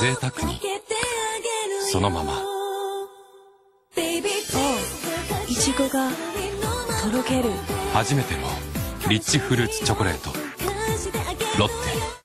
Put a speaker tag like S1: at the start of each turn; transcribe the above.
S1: 贅沢にそのまま。
S2: いちごがとろける。
S1: 初めてのリッチフルーツチョコレート。ロッテ。